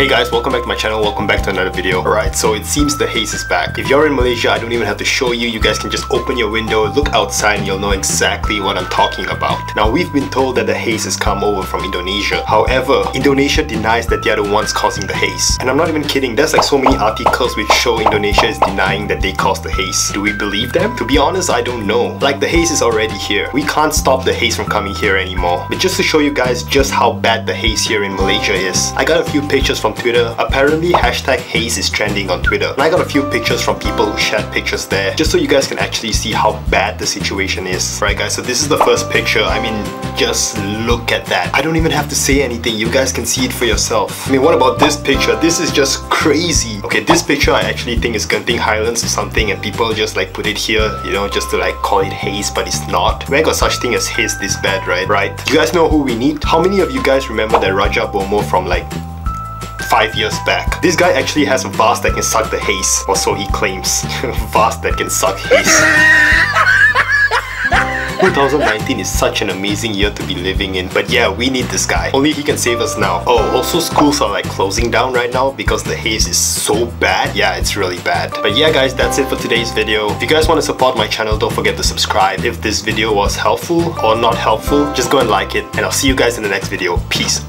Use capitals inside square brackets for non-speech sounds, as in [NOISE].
Hey guys, welcome back to my channel, welcome back to another video. Alright, so it seems the haze is back. If you're in Malaysia, I don't even have to show you, you guys can just open your window, look outside and you'll know exactly what I'm talking about. Now we've been told that the haze has come over from Indonesia. However, Indonesia denies that they're the ones causing the haze. And I'm not even kidding, there's like so many articles which show Indonesia is denying that they caused the haze. Do we believe them? To be honest, I don't know. Like the haze is already here. We can't stop the haze from coming here anymore. But just to show you guys just how bad the haze here in Malaysia is, I got a few pictures from Twitter. Apparently hashtag haze is trending on Twitter. And I got a few pictures from people who shared pictures there just so you guys can actually see how bad the situation is. Right guys, so this is the first picture. I mean, just look at that. I don't even have to say anything. You guys can see it for yourself. I mean, what about this picture? This is just crazy. Okay, this picture I actually think is Genting Highlands or something and people just like put it here, you know, just to like call it haze, but it's not. We ain't got such thing as haze this bad, right? Right. You guys know who we need? How many of you guys remember that Raja Bomoh from like five years back. This guy actually has a vase that can suck the haze, or so he claims. [LAUGHS] vase that can suck haze. [LAUGHS] 2019 is such an amazing year to be living in, but yeah, we need this guy. Only he can save us now. Oh, also schools are like closing down right now because the haze is so bad. Yeah, it's really bad. But yeah guys, that's it for today's video. If you guys want to support my channel, don't forget to subscribe. If this video was helpful or not helpful, just go and like it, and I'll see you guys in the next video. Peace.